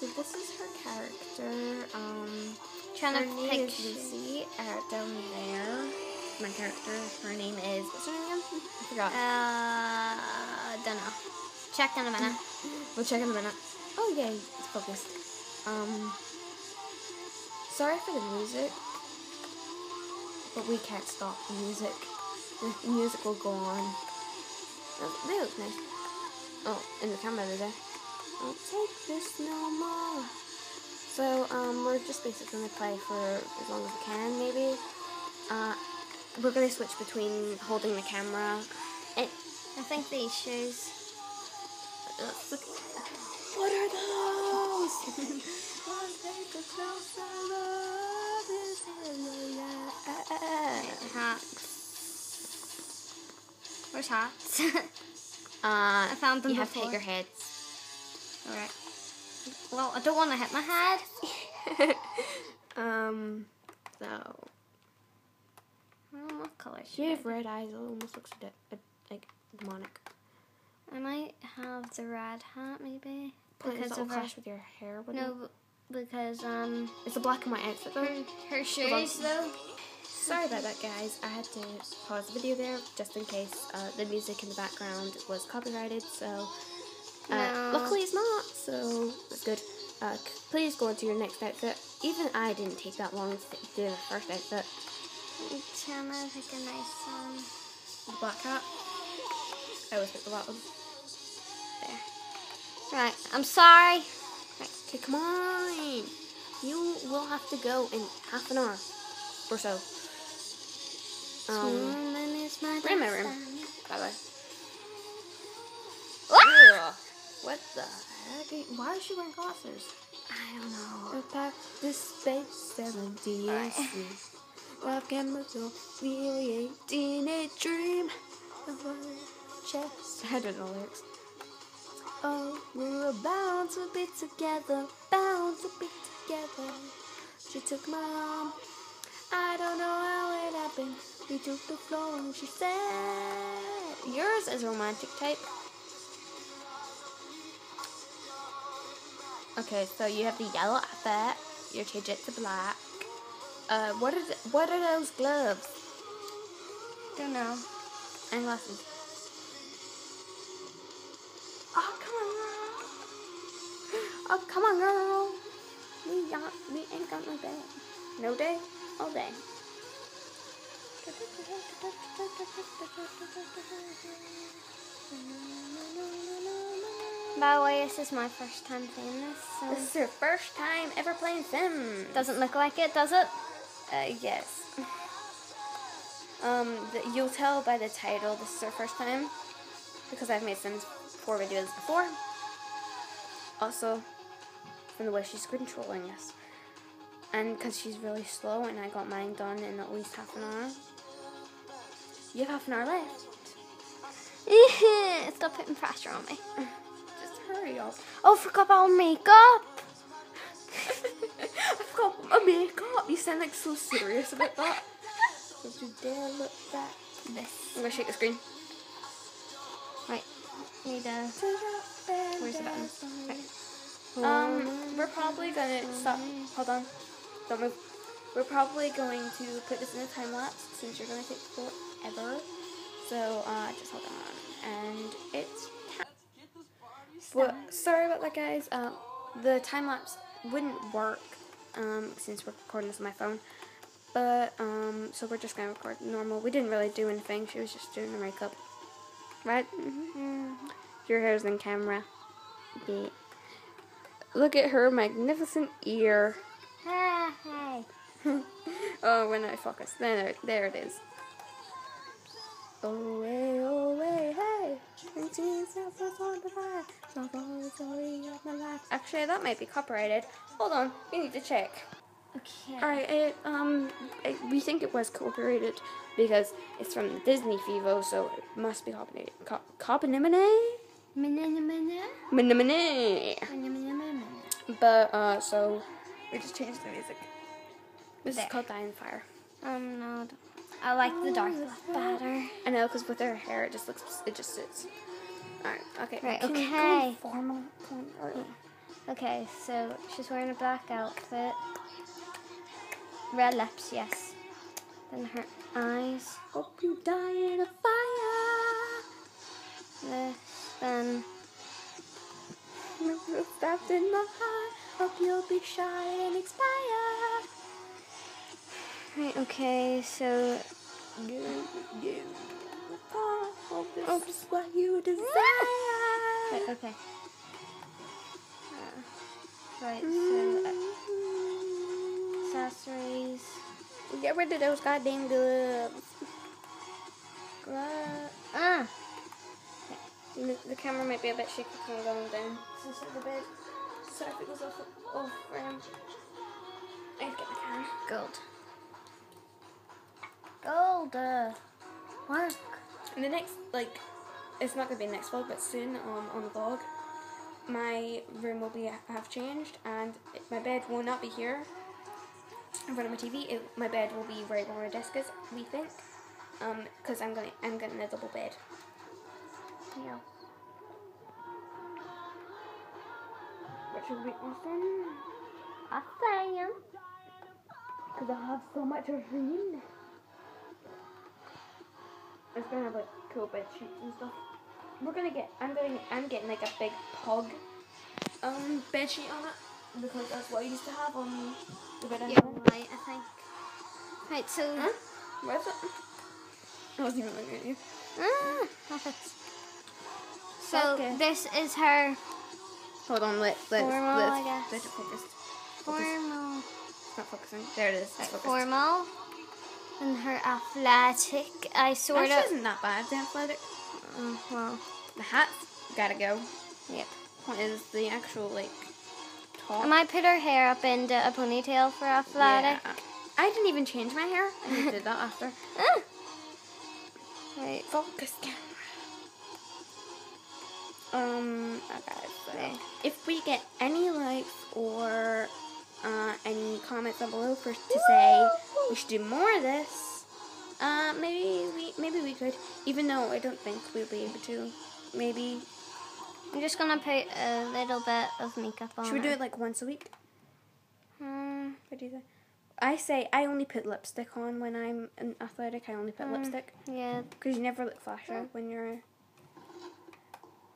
So this is her character. Um, Trying her to name pick is Lucy. Uh, down there, my character. Her name is what's her name again? I forgot. Uh, don't know. Check in a minute. We'll check in a minute. Oh yay, it's focused. Um, sorry for the music, but we can't stop the music. The music will go on. Oh, they look nice. Oh, in the camera today. I'll take this no more. So, um, we're just basically gonna play for as long as we can, maybe. Uh, we're gonna switch between holding the camera. And I think these shoes. uh, look, what are those? One take a closer look, this is a lie. Hats. Where's hats? Uh, I found them you have to before. hit your heads. Alright. Well, I don't want to hit my head. um, so Oh, what colour should you have red eyes. It almost looks a, like demonic. I might have the red hat, maybe. Because Because it'll clash with your hair. wouldn't No, because um, it's a black and white outfit though. her, her shoes though. Sorry about that, guys. I had to pause the video there just in case uh, the music in the background was copyrighted. So, uh, No. luckily it's not. So that's good. Uh, please go on to your next outfit. Even I didn't take that long to do the first outfit. I'm trying to pick a nice one. The black hat. I always pick the black one. There. Right, I'm sorry. Okay, come on. You will have to go in half an hour or so. Um, my room. bye bye. What the heck? Why is she wearing glasses? I don't know. We're back to space 70 years. Love cameras go really a teenage dream. of a Chest. I don't know lyrics. Oh, we're bound to be together, bound to be together. She took my arm. I don't know how it happened. We took the floor and she said, Yours is romantic type. Okay, so you have the yellow outfit. You change it to black. Uh, what are what are those gloves Don't know. and glasses? Oh come on, girl! Oh come on, girl! We got we ain't got no day. No day, all day. By the way, this is my first time playing this, so This is your first time ever playing Sims. doesn't look like it, does it? Uh, yes. Um, you'll tell by the title this is our first time because I've made Sims 4 videos before. Also, from the way she's controlling us. And because she's really slow and I got mine done in at least half an hour. You have half an hour left. Stop putting pressure on me. Just hurry up. Oh, forgot about makeup. I forgot my makeup. You sound like so serious about that. Don't you dare look back. This. I'm gonna shake the screen. Right. Need a. Where's the button? Right. Um, we're probably gonna stop. Hold on. Don't move. We're probably going to put this in a time lapse since you're gonna take forever. So uh, just hold on, and it's. Well, sorry about that, guys. Uh, the time lapse wouldn't work um, since we're recording this on my phone. But um, so we're just gonna record normal. We didn't really do anything. She was just doing her makeup, right? Mm. Your hair's in camera. Yeah. Look at her magnificent ear. Hey, hey. oh, when I focus, there, there it is. Oh, way, oh, way, hey. 19 seconds on the line. So far, story of my life. Actually, that might be copyrighted. Hold on, we need to check. Okay. Alright, it, um, it, we think it was copyrighted because it's from the Disney Fivo, so it must be copyrighted. Co- Copynimony? Minute, minute. Minimony. Minute, minute, minute. But, uh, so we just changed the music. This There. is called Dying Fire. Um, no. I like the dark better. I know, because with her hair, it just looks, it just sits. Alright, okay. Right, Can okay. in formal? Come on, alright. Okay, so she's wearing a black outfit. Red lips, yes. Then her eyes. Hope you die in a fire. This. Then Wrapped in my heart. Hope you'll be shy and expire. Right. Okay, so You, you, hope this what you desire. right, okay. Uh, right. So uh, accessories. Get rid of those goddamn gloves. Glove. Ah. The, the camera might be a bit shaky I'm going down. Is the bed. So if it goes off, off um, I have to get the can. Gold. Gold. Uh, work. In the next, like, it's not gonna be the next vlog, but soon um, on the vlog, my room will be have changed, and it- my bed will not be here in front of my TV. It, my bed will be right where my desk is. We think, um, because I'm gonna I'm getting a double bed. Yeah. Which will be awesome. I found. Because I have so much to read. It's gonna have like cool bed sheets and stuff. We're gonna get. I'm gonna. I'm getting like a big pug, um, bed sheet on it because that's what I used to have on the bed. I Yeah, right. I think. Right. So. Huh? Where's it? I wasn't even looking at you. Ah, perfect. So Okay. this is her Hold on. Let let Formal, guess. let it focus. formal. It's not focusing. There it is. It's. Formal. And her athletic. I sort Actually, of. isn't that bad. The athletic. Oh, well. The hats gotta go. Yep. What is the actual like top? I might put her hair up into a ponytail for athletic. Yeah. I didn't even change my hair. I did that after. Ah. Right. Focus camera. Um, okay, so Okay. if we get any likes or uh, any comments down below for to say we should do more of this, uh, maybe we maybe we could. Even though I don't think we'll be able to. Maybe I'm just gonna put a little bit of makeup on. should we do it like once a week? Hmm. What do you say? I say I only put lipstick on when I'm an athletic. I only put Mm. lipstick Yeah. because you never look flasher when you're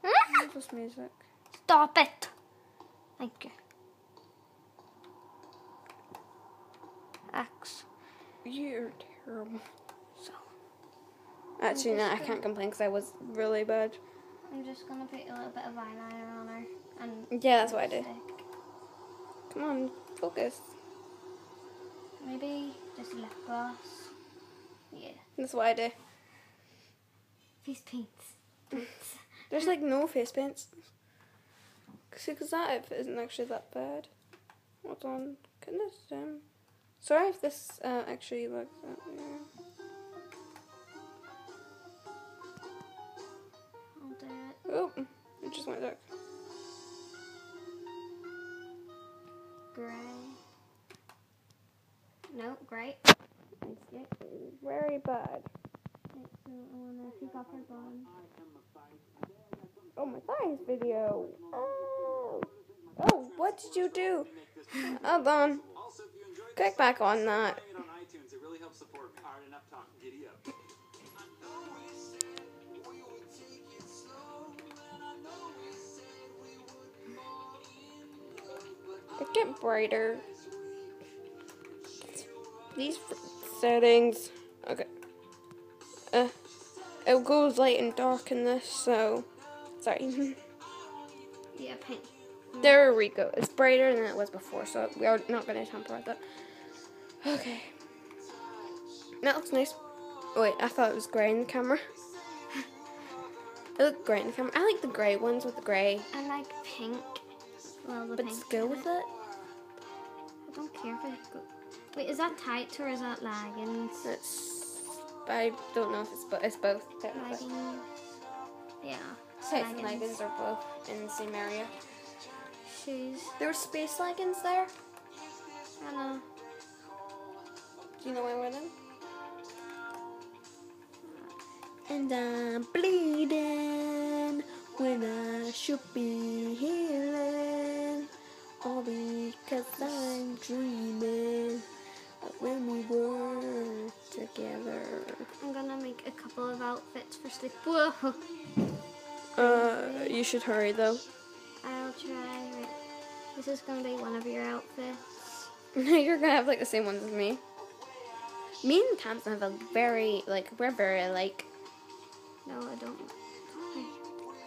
Ah, just music. Stop it. Thank you. X. You're terrible. So Actually, no, I can't complain because I was really bad. I'm just gonna put a little bit of eyeliner on her and Yeah, that's what I did. lipstick. Come on, focus. Maybe just lip gloss. Yeah. That's what I do. Face paints. There's like no face paints. Because that outfit isn't actually that bad. Hold on. Can this, um... Sorry if this uh, actually looks... I'll do it. Oh, it just went dark. Grey. No, great. Very bad. Right, so I wanna take off her bun. Oh, my thighs video. Oh. Oh, what did you do? Hold on. Also, if you enjoyed Click back on that. it on iTunes, it really helps support me. All right, enough talk. Giddy up. It get brighter. These settings. Okay. Uh, it goes light and dark in this, so sorry. Yeah, pink. There we go. It's brighter than it was before, so we are not gonna tamper with that. Okay. That looks nice. Wait, I thought it was grey in the camera. it looked grey in the camera. I like the grey ones with the grey, I like pink. Well, but pink. go with it. I don't care if it go. Wait, is that tight or is that leggings? It's. I don't know if it's but it's both. Leggings. Yeah. Tights and leggings are both in the same area. Shoes. There were space leggings there. I know. Do you know why I wear them? And I'm bleeding when I should be healing. All because I'm dreaming of when we were together. I'm gonna make a couple of outfits for sleep. Whoa! Uh, you should hurry though. I'll try. This is gonna be one of your outfits. You're gonna have like the same ones as me. Me and Tamzin have a very like we're very alike. No, I don't.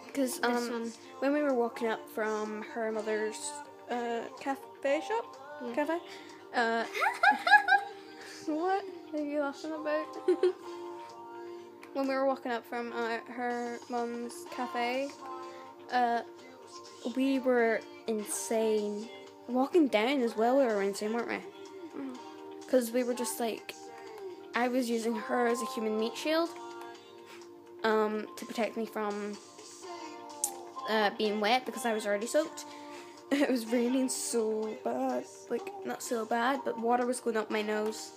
Because um, when we were walking up from her mother's uh, cafe shop, Yeah. cafe, uh, what are you laughing about? when we were walking up from uh, her mom's cafe, uh, we were insane. Walking down as well, we were insane, weren't we? Because we were just like, I was using her as a human meat shield, um, to protect me from uh, being wet because I was already soaked. It was raining so bad. Like, not so bad, but water was going up my nose.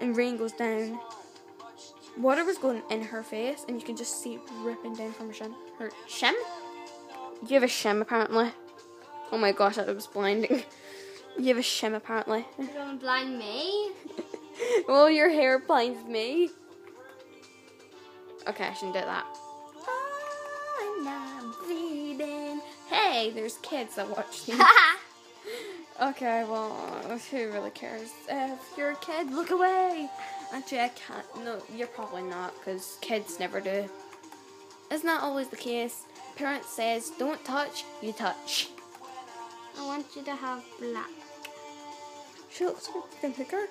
And rain goes down. Water was going in her face, and you can just see it ripping down from her shin. Her shim? You have a shim, apparently. Oh my gosh, that was blinding. You have a shim, apparently. You're gonna blind me? well, your hair blinds me. Okay, I shouldn't do that. I'm not bleeding. Hey, there's kids that watch these. okay, well, who really cares? If you're a kid, look away. Actually, I can't. No, you're probably not, because kids never do. It's not always the case. Parents says, don't touch, you touch. I want you to have black. She looks like a fucking hooker.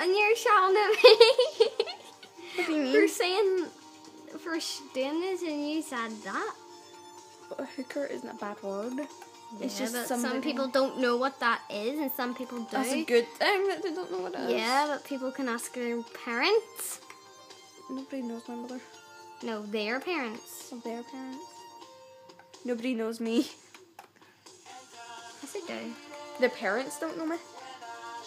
and you're shouting at me What do you for mean? saying for doing this, and you said that. A hooker isn't a bad word. It's just but some people don't know what that is, and some people do. That's a good thing that they don't know what it is. yeah, but people can ask their parents. Nobody knows my mother. No, their parents. Of their parents. Nobody knows me. Do. Their parents don't know me.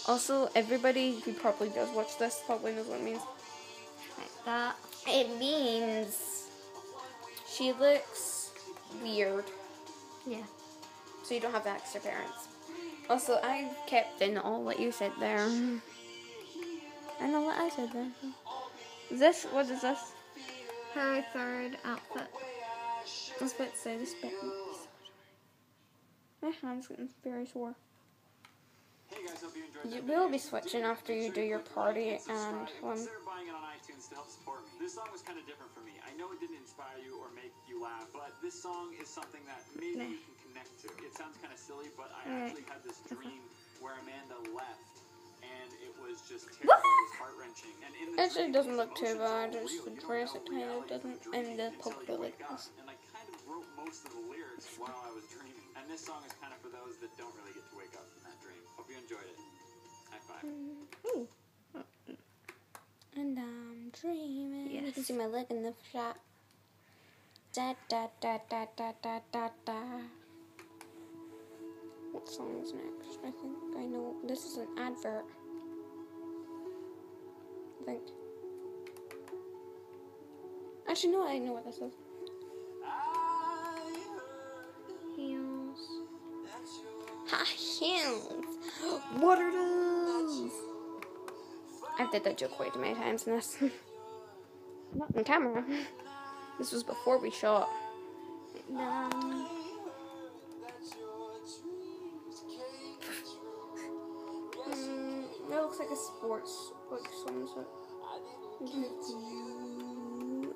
Also, everybody who probably does watch this probably knows what it means. Like that. It means she looks weird, Yeah. so you don't have extra parents. Also, I kept in all what you said there. I know what I said there. This, what is this? Her third outfit. I was about to say this bit. Eh, My hand's getting very sore. Hey guys, hope you will video. be switching after you do your party and one. Consider buying it on iTunes to help support me. This song was kind of different for me. I know it didn't inspire you or make you laugh, but this song is something that maybe Nah. you can connect to. It sounds kind of silly, but I Alright. actually had this dream where Amanda left, and it was just terrible. It was heart wrenching. And in the Actually, it dream, doesn't look too bad. It's the dress it kind of doesn't, and the poke like this. And I kind of wrote most of the lyrics while I was dreaming. And this song is kind of for those that don't really get to wake up from that dream. Hope you enjoyed it. High five. Ooh. And I'm dreaming. Yes. You can see my leg in the shot. Da da da da da da da da. What song is next? I think I know. This is an advert. I think. Actually, no, I know what this is. High heels. Water those. I've did that joke way too many times in this. Not on camera. This was before we shot. Um, Mm, it looks like a sports like swimsuit.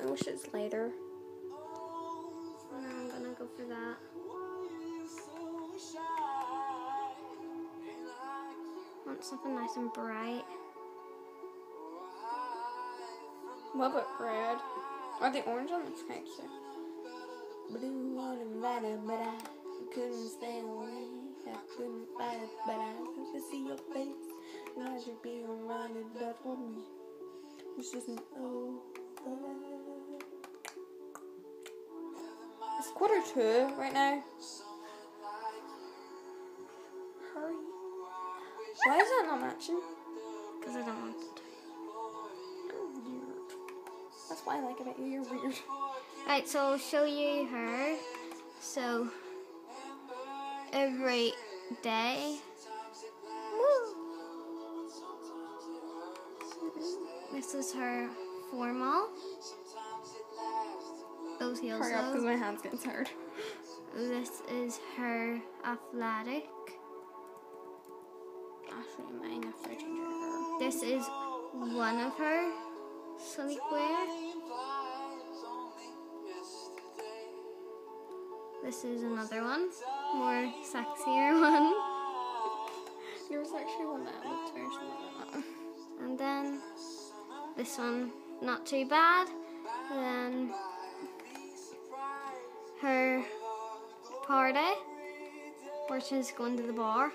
I wish it's lighter. I'm gonna go for that. Want something nice and bright. Love it, red? Are the orange on this kind of cute? Blue water, but I couldn't stay away. I couldn't fight it, but I could see your face. And I should be around it, but for me, this isn't over. It's quarter two right now. Why is that not matching? Because I don't want to. You're weird. That's why I like about you. You're weird. Right, so I'll show you her. So, every day. This is her formal. Those heels. Hurry up, though. because my hand's getting tired. This is her athletic. This is one of her sleepwear. This is another one, more sexier one. There was actually one that looked very similar. And then this one, not too bad. Then her party, where she's going to the bar.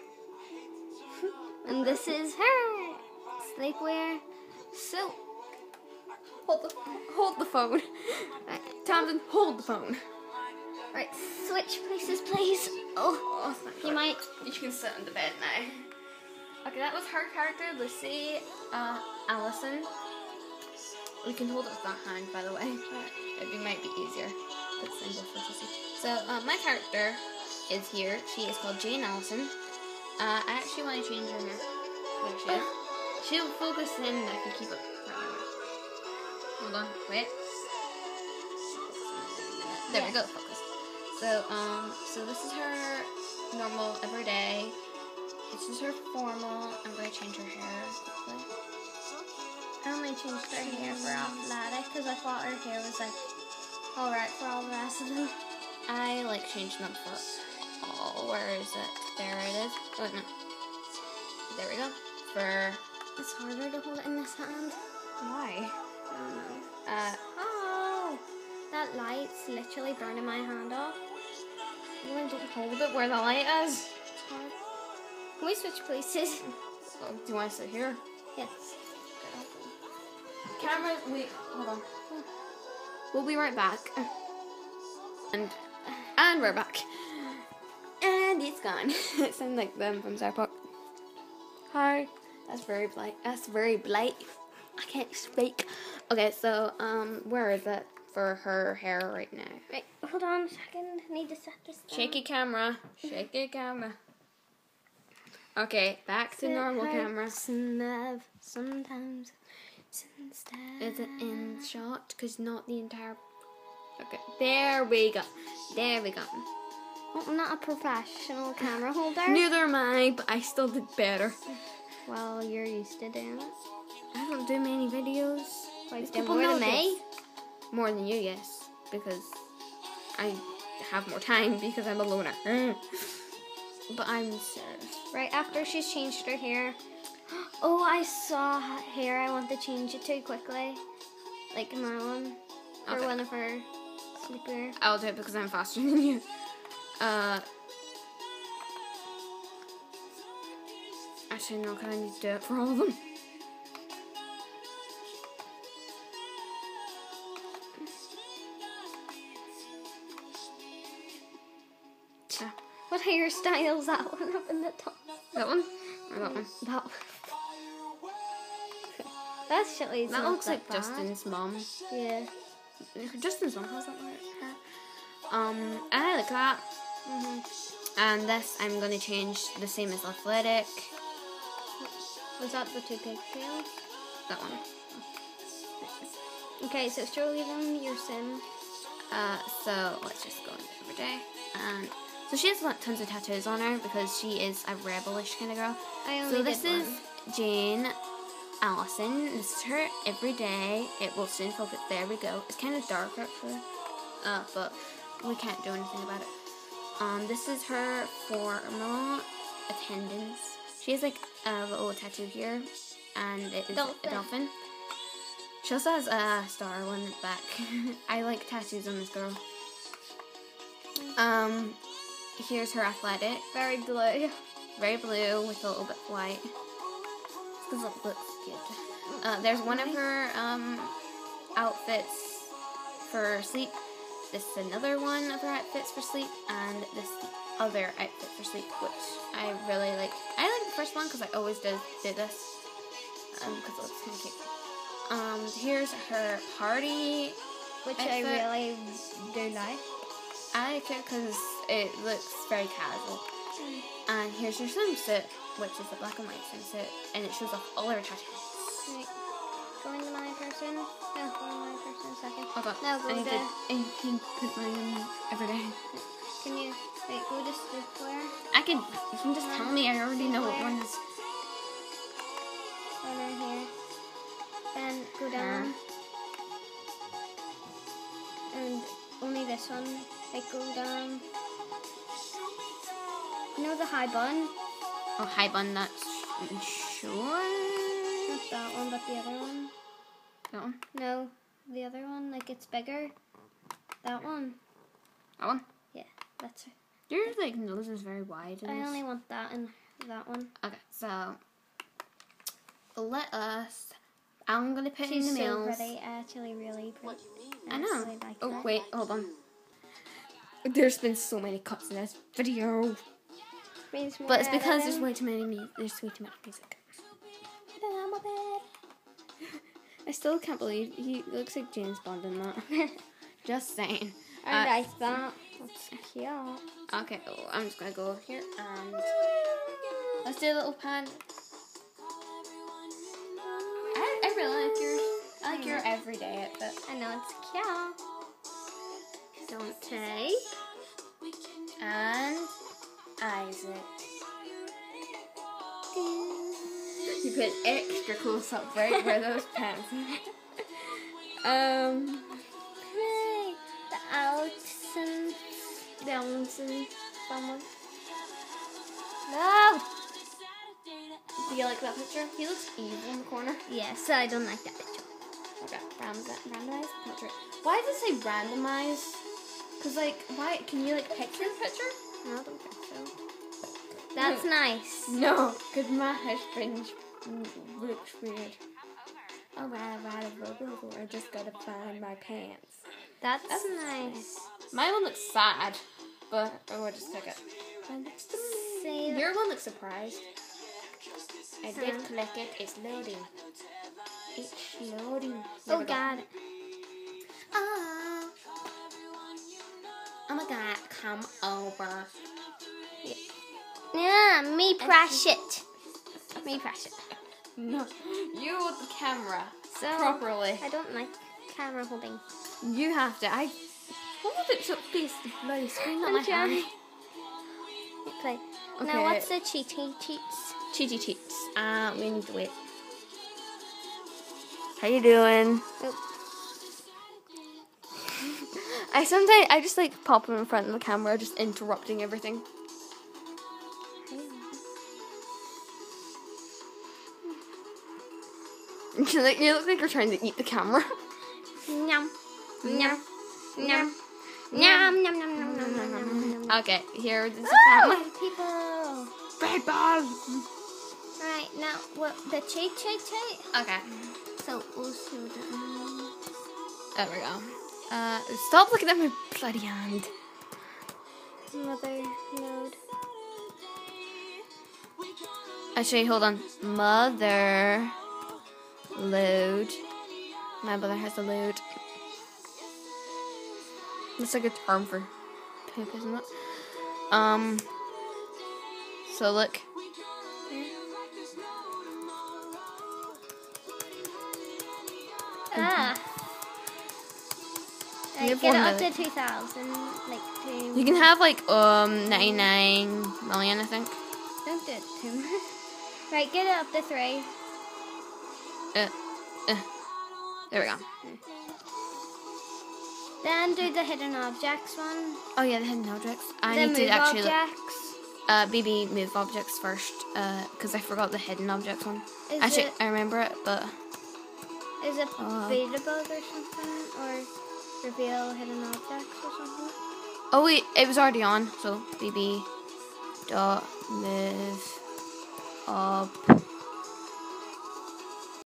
and this is her sleepwear. So, Hold the hold the phone. right, Tamzin, hold the phone. right, switch places, please. Oh, Oh, you might. You can sit on the bed now. Okay, that was her character, Lucy uh, Allison. We can hold it with that hand, by the way. It might be easier. Put symbol for Lucy. So, uh, my character is here. She is called Jane Allison. Uh, I actually want to change her hair. There she is. She'll focus in if I can keep it. Hold on, wait. There we go, focus. So, um, so this is her normal everyday. This is her formal. I'm gonna change her hair quickly. I only changed her hair for athletic because I thought her hair was like alright for all the rest of them. I like changing them for. Oh, where is it? There it is. Oh no. There we go. For It's harder to hold it in this hand. why? I don't know. Uh, Oh, that light's literally burning my hand off. you want to hold it where the light is? It's hard. Can we switch places? Oh, do you want to sit here? yes. Camera, wait, hold on. We'll be right back. And and we're back. And it's gone. it sounds like them from South Park. Hi. That's very blight. That's very blight. I can't speak. Okay, so um, where is it for her hair right now? Right, hold on a second. I need to set this down. Shaky camera. Shaky camera. Okay, back to normal camera. Sometimes. Instead. Is it in shot? Because not the entire. Okay, there we go. There we go. Oh, I'm not a professional camera holder. Neither am I, but I still did better. Well, you're used to doing it. I don't do many videos. Like, people more know than me? More than you, yes. Because I have more time because I'm a loner. but I'm serious. Right after she's changed her hair. Oh, I saw hair I want to change it to quickly. Like my one. Or one of her sleepwear. I'll do it because I'm faster than you. Uh. Actually, no, can I need to do it for all of them? Yeah. What hairstyle's that one up in the top? That one? Or that one? That one. That shitty's That looks like bad. Justin's mom. Yeah. Justin's mom has that hair. Um, I like that. hmm And this, I'm gonna change the same as athletic. Was that the two pigtails? That one. Okay, so show them your sim. Uh, so let's just go into every day. And so she has like, tons of tattoos on her because she is a rebelish kind of girl. I only So this is one. Jane Allison. This is her every day. It will soon focus. There we go. It's kind of dark actually, uh, but we can't do anything about it. Um, this is her formal attendance. She has like a little tattoo here, and it is a Dolphin. dolphin. She also has a star one at the back. I like tattoos on this girl. Um, here's her athletic Very blue. very blue with a little bit of white. Because it looks good. Uh, there's one of her um, outfits for sleep. This is another one of her outfits for sleep, and this the other outfit for sleep, which I really like. I first one because I always do, do this, because it looks kind of cute. Um, here's her party. Which I really do like. I like it because it looks very casual. And here's her swimsuit, which is a black and white swimsuit, and it shows off all her tattoos. Right. Go into my person. No, go into my person second. Hold on. No, go I need to. to, I to put mine in every day. Can you wait? Go to sleepwear. I can, you can just tell me, I already know what one is. Down here. Then go down. Uh-huh. And only this one. Like go down. You know the high bun? Oh, high bun, that's sure. Not that one, but the other one. That one? No, the other one. Like it's bigger. That one. That one? Yeah, that's it. Your like nose is very wide. I only want that and that one. Okay, so let us. I'm gonna put She's in the so mails. pretty. Actually, really pretty. I know. really like oh that. wait, hold on. There's been so many cuts in this video, Means but it's because there's way too many. There's way too much music. I still can't believe he looks like James Bond in that. Just saying. I Uh, like that. That's cute. Okay, I'm just gonna go here and let's do a little pan. I, I really like yours. I like your everyday outfit. I know it's cute. Dante and Isaac. You put extra close up right where those pants. um, the Allinson someone. No. Do you like that picture? He looks evil in the corner. Yes, I don't like that picture. Okay, randomize. Not sure. Why does it say randomize? Cause like, why? Can you like picture the picture? No, I don't think so. That's nice. No, cause my hair fringe looks weird. Oh, right, right, I just gotta find my pants. That's, That's nice. My one looks sad, but oh, I just took it. Your one looks surprised. I did Huh. click it. It's loading. It's loading. There oh. God. Oh. Oh my god, come over. Yeah, me press it. Me press it. No, you with the camera So properly. I don't like camera holding. You have to. I hold it so please bloody screen not I'm my trying. hand. Play. Okay. Now what's the cheating cheats? Cheaty cheats. Uh, we need to wait. How you doing? Oh, I sometimes I just like pop in front of the camera, just interrupting everything. You look you look like you're trying to eat the camera. Yum. Yum. Yum. Yum, yum, yum, yum, yum, yum, yum, yum. Okay, here this is Oh, family. people. Baseball. Right, now, what, the cheat, cheat, cheat? Okay, So, we'll see what that there we go. Uh, stop looking at my bloody hand. Mother node. Actually, hold on. Mother. Load. My brother has a load. That's like a term for poop, isn't it? Um. So look. Ah. You Right, get it up to minute. 2,000, like two. You can have like um 99 million, I think. Don't do it too much. Right, get it up to three. Uh, uh. There we go. Then do the hidden objects one. Oh yeah, the hidden objects. I the need to actually look- uh BB move objects first, uh, because I forgot the hidden objects one. Is Actually, it, I remember it, but is it uh, bug or something? Or reveal hidden objects or something? oh wait, it was already on. So BB dot move objects.